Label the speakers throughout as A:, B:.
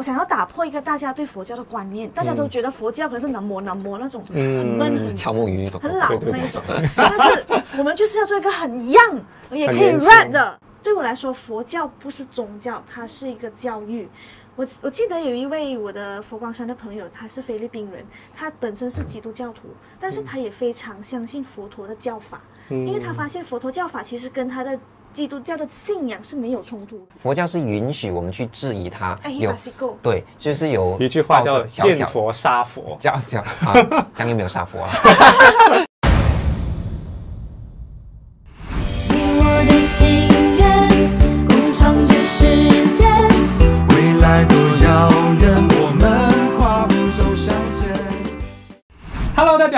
A: 我想要打破一个大家对佛教的观念，大家都觉得佛教可能是南摩南摩那种很
B: 嗯
A: 闷很
C: 敲木鱼，
A: 很老
B: 对对对
A: 那一种，但是我们就是要做一个很 young 也可以 rap 的。对我来说，佛教不是宗教，它是一个教育。我我记得有一位我的佛光山的朋友，他是菲律宾人，他本身是基督教徒，但是他也非常相信佛陀的教法，
B: 嗯。
A: 因为他发现佛陀教法其实跟他的基督教的信仰是没有冲突的。
C: 佛教是允许我们去质疑它，
A: 哎，
C: 有。对，就是有
B: 一句话叫“
C: 着小小
B: 见佛杀佛
C: 叫叫啊，这样有没有杀佛啊？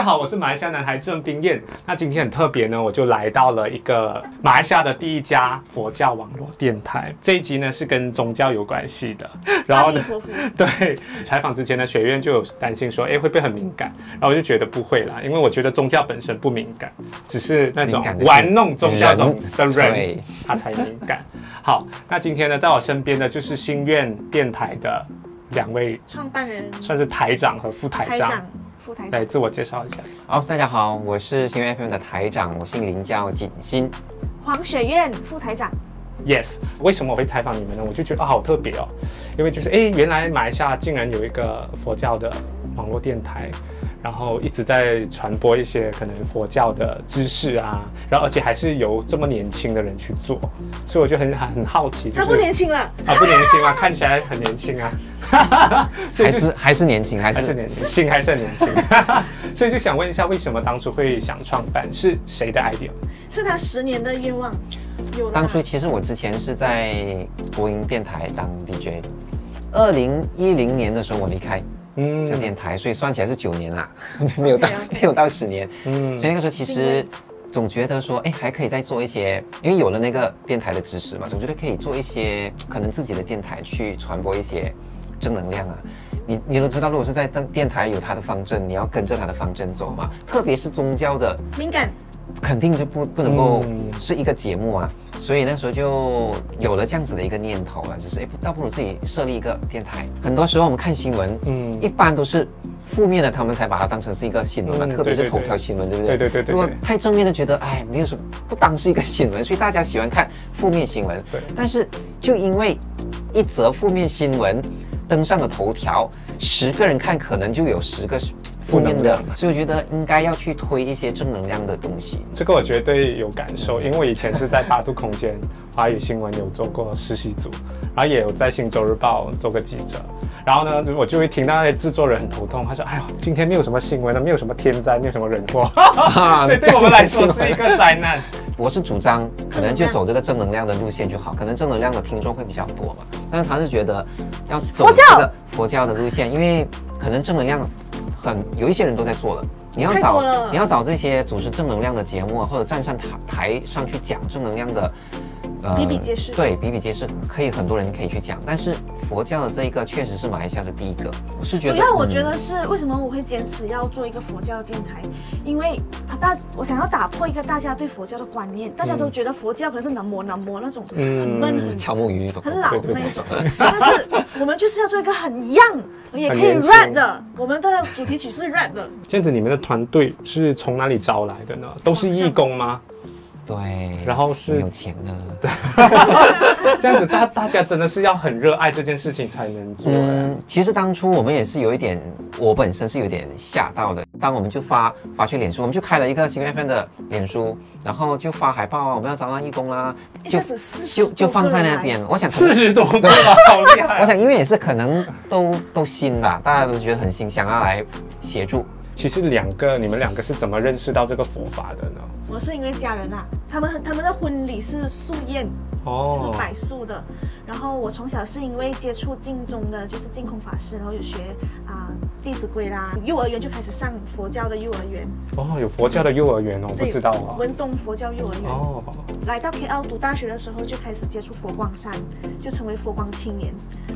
B: 家好，我是马来西亚男孩郑冰燕。那今天很特别呢，我就来到了一个马来西亚的第一家佛教网络电台。这一集呢是跟宗教有关系的，然后呢。对，采访之前呢，学院就有担心说，哎，会不会很敏感？然后我就觉得不会啦，因为我觉得宗教本身不敏感，只是那种玩弄宗教中的
C: 人
B: 他才敏感。好，那今天呢，在我身边的就是心愿电台的两位，
A: 创办人、
B: 算是台长和副台长，
A: 台长、副台长。
B: 来自我介绍一下。
C: 好，大家好，我是新月 FM 的台长，我姓林，叫锦欣。
A: 黄雪苑副台长
B: ，Yes，为什么我会采访你们呢？我就觉得、啊、好特别哦，因为就是哎，原来马来西亚竟然有一个佛教的网络电台，然后一直在传播一些可能佛教的知识啊，然后而且还是由这么年轻的人去做，所以我就很很好奇，就是
A: 他不年轻了，
B: 啊不年轻啊，看起来很年轻啊，哈哈
C: 还
B: 是
C: 还是年轻，还是？
B: 还是年轻，心还是很年轻，所以就想问一下，为什么当初会想创办，是谁的 idea？
A: 是他十年的愿望。有
C: 当初其实我之前是在国营电台当 DJ，二零一零年的时候我离开
B: 嗯
C: 这个电台，所以算起来是九年啦，没有到没有到十年。
B: 嗯
C: 所以那个时候其实总觉得说，哎，还可以再做一些，因为有了那个电台的知识嘛，总觉得可以做一些可能自己的电台去传播一些正能量啊。你你都知道，如果是在电电台有它的方针，你要跟着它的方针走嘛。特别是宗教的，
A: 敏感，
C: 肯定就不不能够
B: 嗯
C: 是一个节目啊。所以那时候就有了这样子的一个念头了，只是哎，倒不如自己设立一个电台。很多时候我们看新闻，
B: 嗯
C: 一般都是负面的，他们才把它当成是一个新闻嘛，
B: 嗯
C: 特别是头条新闻，对不对？
B: 对对对对
C: 如果太正面的，觉得哎，没有什么，不当是一个新闻，所以大家喜欢看负面新闻。
B: 对
C: 但是就因为一则负面新闻登上了头条，十个人看可能就有十个负面的所以我觉得应该要去推一些正能量的东西。
B: 这个我绝对有感受，因为我以前是在八度空间华语新闻有做过实习组，然后也有在新洲日报做过记者。然后呢，我就会听到那些制作人很头痛，他说：“哎呦，今天没有什么新闻了，没有什么天灾，没有什么人祸，所以对我们来说是一个灾难。
C: 我是主张可能就走这个正能量的路线就好，可能正能量的听众会比较多嘛。但是他是觉得要走这个佛教的路线，因为可能正能量很有一些人都在做了。你要找你要找这些主持正能量的节目啊，或者站上台台上去讲正能量的，呃
A: 比比皆是
C: 对，比比皆是，可以很多人可以去讲。但是佛教的这一个确实是马来西亚的第一个，我是觉得
A: 主要我
C: 嗯
A: 觉得是为什么我会坚持要做一个佛教的电台，因为它大我想要打破一个大家对佛教的观念，大家都觉得佛教可能是南摩南摩那种很闷很
C: 敲木鱼
A: 很老
B: 对对对
A: 那种，但是我们就是要做一个很 young 也可以 rap 的，我们的主题曲是 rap 的。
B: 这样子，你们的团队是从哪里招来的呢？都是义工吗？
C: 对，
B: 然后是
C: 有钱的。
B: 对 这样子，大大家真的是要很热爱这件事情才能做。嗯，
C: 嗯，其实当初我们也是有一点，我本身是有点吓到的。当我们就发发去脸书，我们就开了一个新 FM 的脸书，然后就发海报啊，我们要招纳义工啦，就就就放在那边。我想
B: 四十多个，好厉害
C: 我！想因为也是可能都都新吧，大家都觉得很新，想要来协助。
B: 其实两个，你们两个是怎么认识到这个佛法的呢？
A: 我是因为家人啊，他们他们的婚礼是素宴，哦就是
B: 哦，
A: 摆素的。然后我从小是因为接触净宗的，就是净空法师，然后有学啊、弟子规》啦，幼儿园就开始上佛教的幼儿园，
B: 哦，有佛教的幼儿园哦，我不知道啊。
A: 文东佛教幼儿园。
B: 哦，
A: 来到 KL 读大学的时候，就开始接触佛光山，就成为佛光青年。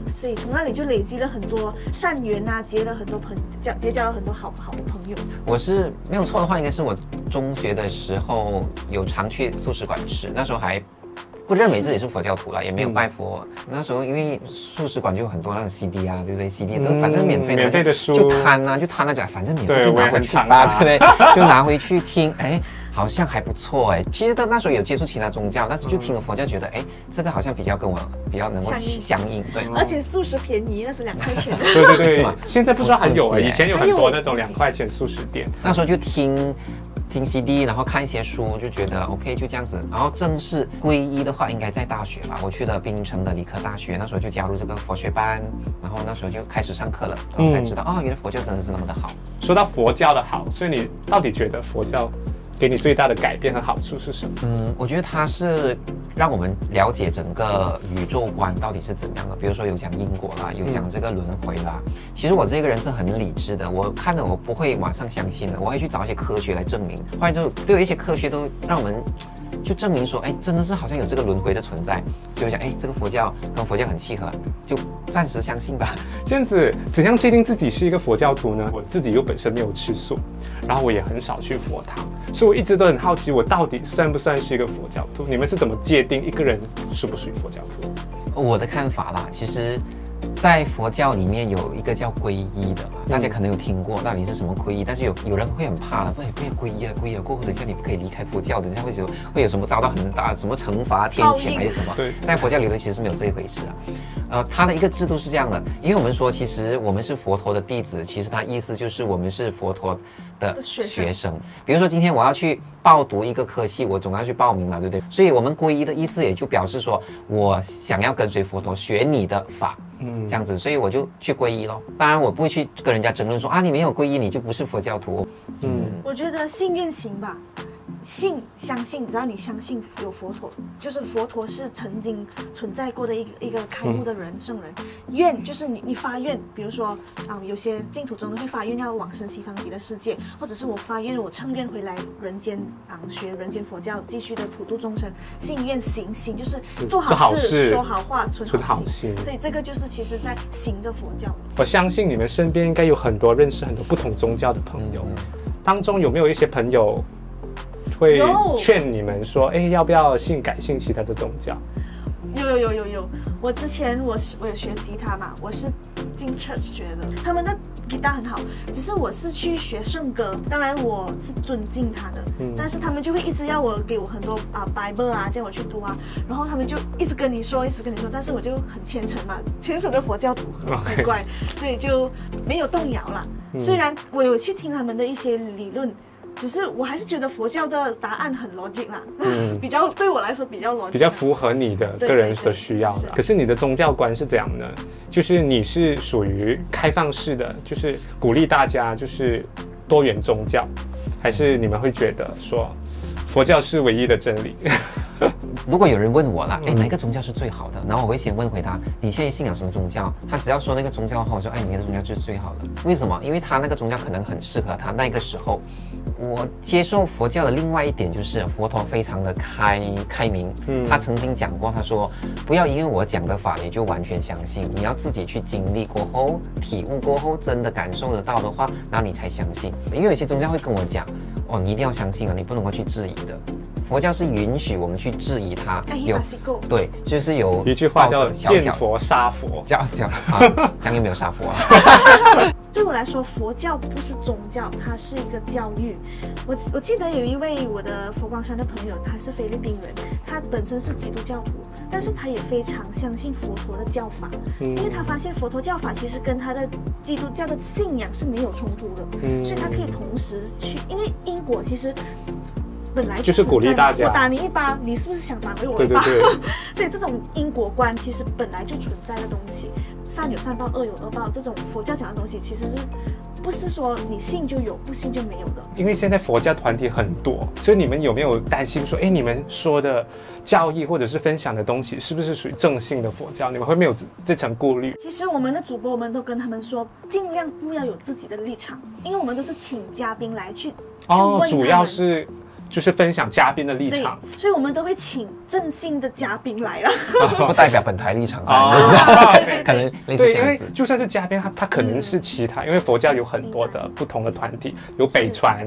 A: 所以从那里就累积了很多善缘啊，结了很多朋交结交了很多好好的朋友。
C: 我是没有错的话，应该是我中学的时候有常去素食馆吃，那时候还不认为自己是佛教徒了，也没有拜佛。那时候因为素食馆就有很多那种 CD 啊，对不对？CD 都
B: 嗯
C: 反正免费的，
B: 免费的
C: 就
B: 书
C: 就摊啊，就摊那种，反正免费就拿回去对不对？就拿回去听，哎。好像还不错哎，其实到那时候有接触其他宗教，但是就听了佛教，觉得哎，这个好像比较跟我比较能够
A: 相应
C: 相应，对。
A: 而且素食便宜，那是两块钱 的。
B: 对对对
C: 是吗，
B: 现在不知道还有以前有很多那种两块钱素食店。
C: 那时候就听听 CD，然后看一些书，就觉得 OK，就这样子。然后正式皈依的话，应该在大学吧。我去了槟城的理科大学，那时候就加入这个佛学班，然后那时候就开始上课了，然后才知道、哦，原来佛教真的是那么的好。
B: 说到佛教的好，所以你到底觉得佛教给你最大的改变和好处是什么？
C: 嗯，我觉得它是让我们了解整个宇宙观到底是怎么样的。比如说有讲因果啦，有讲这个轮回啦。其实我这个人是很理智的，我看了我不会马上相信的，我会去找一些科学来证明。后来就都有一些科学都让我们就证明说，哎，真的是好像有这个轮回的存在。所以我想，哎，这个佛教跟佛教很契合，就暂时相信吧。
B: 这样子怎样界定自己是一个佛教徒呢？我自己又本身没有吃素，然后我也很少去佛堂，所以我一直都很好奇，我到底算不算是一个佛教徒？你们是怎么界定一个人属不属于佛教徒？
C: 我的看法啦，其实，在佛教里面有一个叫皈依的嘛，大家可能有听过到底是什么皈依，但是有有人会很怕了，哎，不要皈依啊，皈依了过后，等一下你不可以离开佛教，等一下会有会有什么遭到很大什么惩罚、天谴还是什么？
B: 对
C: 在佛教里头其实是没有这一回事啊。呃，它的一个制度是这样的，因为我们说其实我们是佛陀的弟子，其实它意思就是我们是佛陀的
A: 的学生
C: 学生。比如说今天我要去报读一个科系，我总要去报名嘛，对不对？所以我们皈依的意思也就表示说我想要跟随佛陀学你的法，
B: 嗯
C: 这样子，所以我就去皈依咯。当然我不会去跟人家争论说啊，你没有皈依你就不是佛教徒。
B: 嗯，
A: 我觉得信愿行吧，信相信，只要你相信有佛陀，就是佛陀是曾经存在过的一个一个开悟的人、圣人。愿就是你你发愿，比如说啊、有些净土宗会发愿要往生西方极乐世界，或者是我发愿我称愿回来人间啊、学人间佛教，继续的普度众生。信愿行行就是做好事、说好话、存
B: 存好
A: 好心。
B: 心
A: 所以这个就是其实在行着佛教。
B: 我相信你们身边应该有很多认识很多不同宗教的朋友，当中有没有一些朋友会
A: 有
B: 劝你们说，哎，要不要信改信其他的宗教？
A: 有有有有有，我之前我是我有学吉他嘛，我是进 church 学的，他们的吉他很好，只是我是去学圣歌，当然我是尊敬他的，
B: 嗯
A: 但是他们就会一直要我给我很多啊 Bible 啊，叫我去读啊，然后他们就一直跟你说，一直跟你说，但是我就很虔诚嘛，虔诚的佛教徒很 乖，所以就没有动摇了。
B: 嗯
A: 虽然我有去听他们的一些理论。只是我还是觉得佛教的答案很逻辑啦，
B: 嗯
A: 比较对我来说比较逻辑啦，
B: 比较符合你的个人
A: 对对
B: 的需要
A: 是
B: 的。可是你的宗教观是怎样呢？就是你是属于开放式的，就是鼓励大家就是多元宗教，还是你们会觉得说佛教是唯一的真理？
C: 如果有人问我了，哎，
B: 嗯
C: 哪个宗教是最好的？然后我会先问回他，你现在信仰什么宗教？他只要说那个宗教的话，我说，哎，你的宗教就是最好的。为什么？因为他那个宗教可能很适合他那个时候。我接受佛教的另外一点就是佛陀非常的开开明，
B: 嗯
C: 他曾经讲过，他说不要因为我讲的法你就完全相信，你要自己去经历过后，体悟过后，真的感受得到的话，然后你才相信。因为有些宗教会跟我讲，哦，你一定要相信啊，你不能够去质疑的。佛教是允许我们去质疑它，
A: 哎，
C: 有。对，就是有
B: 一句话叫“
C: 着小小
B: 见佛杀佛
C: 叫叫啊，这样有没有杀佛啊？
A: 来说，佛教不是宗教，它是一个教育。我我记得有一位我的佛光山的朋友，他是菲律宾人，他本身是基督教徒，但是他也非常相信佛陀的教法，
B: 嗯
A: 因为他发现佛陀教法其实跟他的基督教的信仰是没有冲突的，
B: 嗯
A: 所以他可以同时去，因为因果其实。本来
B: 就是鼓励大家
A: 我打你一巴，你是不是想打回我一巴？
B: 对对对，
A: 所以这种因果观其实本来就存在的东西，善有善报，恶有恶报，这种佛教讲的东西其实是不是说你信就有，不信就没有的。
B: 因为现在佛教团体很多，所以你们有没有担心说，哎，你们说的教义或者是分享的东西，是不是属于正信的佛教？你们会没有这这层顾虑？
A: 其实我们的主播我们都跟他们说，尽量不要有自己的立场，因为我们都是请嘉宾来去去
B: 哦，主要是就是分享嘉宾的立场。，
A: 所以我们都会请正信的嘉宾来了。
C: 不代表本台立场
B: 哦
C: 上，就是 可能类似
B: 对，因为
C: 这样子。
B: 就算是嘉宾，他他可能是其他，因为佛教有很多的不同的团体，有北传，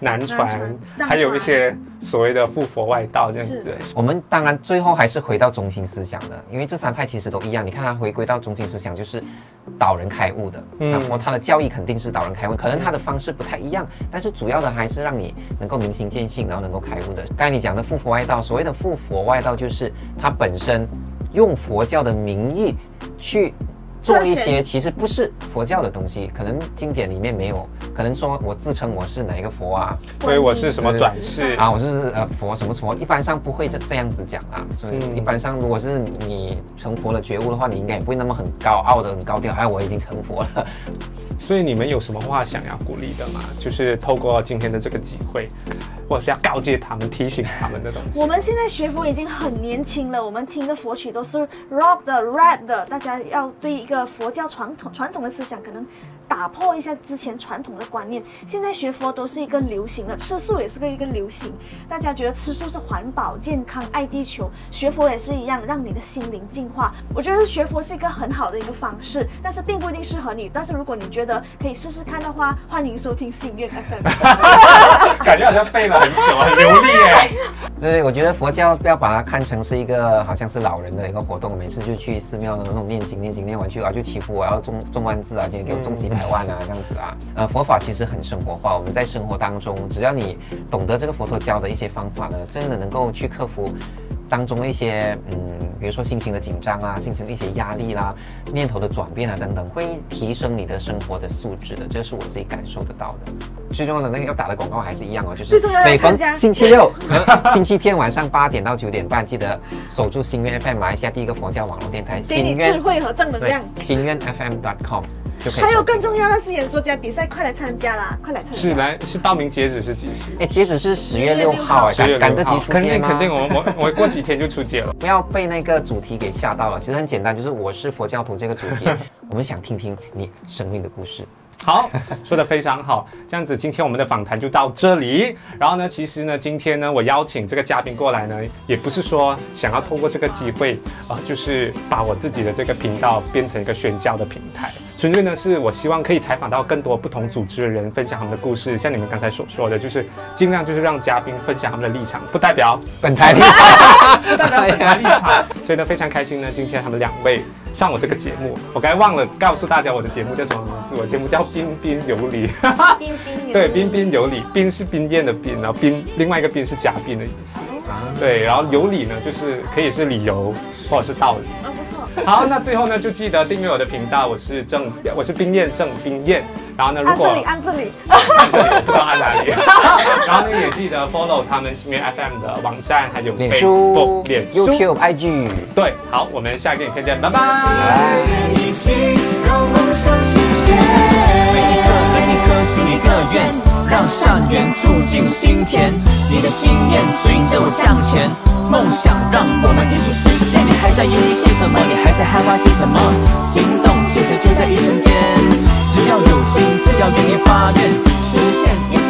B: 南
A: 南
B: 传还有一些所谓的复佛外道这样子。
C: 我们当然最后还是回到中心思想的，因为这三派其实都一样。你看它回归到中心思想，就是导人开悟的。
B: 嗯
C: 那么他的教义肯定是导人开悟，可能他的方式不太一样，但是主要的还是让你能够明心见性，然后能够开悟的。刚才你讲的复佛外道，所谓的复佛外道，就是他本身用佛教的名义去。做一些其实不是佛教的东西，可能经典里面没有，可能说我自称我是哪一个佛啊，
B: 所以我是什么转世
C: 啊，我是呃佛什么什么，一般上不会这这样子讲啦。所以
B: 嗯
C: 一般上，如果是你成佛了觉悟的话，你应该也不会那么很高傲的、很高调。哎，我已经成佛了。
B: 所以你们有什么话想要鼓励的吗？就是透过今天的这个机会，或是要告诫他们、提醒他们的东西。
A: 我们现在学佛已经很年轻了，我们听的佛曲都是 rock 的、rap 的，大家要对一个佛教传统传统的思想可能打破一下之前传统的观念。现在学佛都是一个流行的，吃素也是个一个流行，大家觉得吃素是环保、健康、爱地球，学佛也是一样，让你的心灵净化。我觉得学佛是一个很好的一个方式，但是并不一定适合你。但是如果你觉得可以试试看的话，欢迎收听心愿 FM。
B: 感觉好像背了很久，很流利耶。
C: 对，我觉得佛教不要把它看成是一个好像是老人的一个活动，每次就去寺庙那种念经念经念完去啊，就祈福我要中中万字啊，今天给我中几百万啊这样子啊。呃，佛法其实很生活化，我们在生活当中，只要你懂得这个佛陀教的一些方法呢，真的能够去克服。当中一些嗯，比如说心情的紧张啊，心情的一些压力啦，念头的转变啊等等，会提升你的生活的素质的，这是我自己感受得到的。最重要的那个要打的广告还是一样哦，就是
A: 最重要的
C: 每逢星期六和 星期天晚上八点到九点半，记得守住心愿 FM 马来西亚第一个佛教网络电台
A: 给你
C: 心愿
A: 智慧和正能量。
C: 心愿 FM.com 就可以。
A: 还有更重要的是演说家比赛，快来参加啦！快来参加。
B: 是来是报名截止是几时？
C: 哎，截止是十月六号哎
B: ，10月6
C: 赶赶得及
B: 肯
C: 出街吗？
B: 定肯定，我我 我过几天就出街了。
C: 不要被那个主题给吓到了。其实很简单，就是我是佛教徒这个主题，我们想听听你生命的故事。
B: 好，说的非常好。这样子，今天我们的访谈就到这里。然后呢，其实呢，今天呢，我邀请这个嘉宾过来呢，也不是说想要透过这个机会啊、就是把我自己的这个频道变成一个宣教的平台。纯粹呢，是我希望可以采访到更多不同组织的人，分享他们的故事。像你们刚才所说的，就是尽量就是让嘉宾分享他们的立场，不代表
C: 本台立场，
B: 不代表本台立场。所以呢，非常开心呢，今天他们两位上我这个节目。我刚才忘了告诉大家我的节目叫什么名字，我的节目叫彬彬有礼。
A: 冰冰
B: 对，彬彬有礼，彬是彬彦的彬，然后彬另外一个彬是嘉宾的意思。对，然后有理呢，就是可以是理由或者是道理。好，那最后呢，就记得订阅我的频道，我是郑，我是冰燕郑冰燕。然后呢，如果
A: 按这里，按这里。
B: 按这里我不知道按哪里。然后呢，也记得 follow 他们新月 FM 的网站，还有
C: 脸
B: Facebook
C: 书、
B: 脸书。
C: YouTube、IG。
B: 对，好，我们下个影片见，拜拜。
D: 一起让梦想实现。
E: 每一个人一颗心一个愿，让善缘住进心田。你的信念指引着我向前，梦想让我们一起实现。你还在犹豫些什么？你还在害怕些什么？心动其实就在一瞬间，只要有心，只要愿意发愿，实现。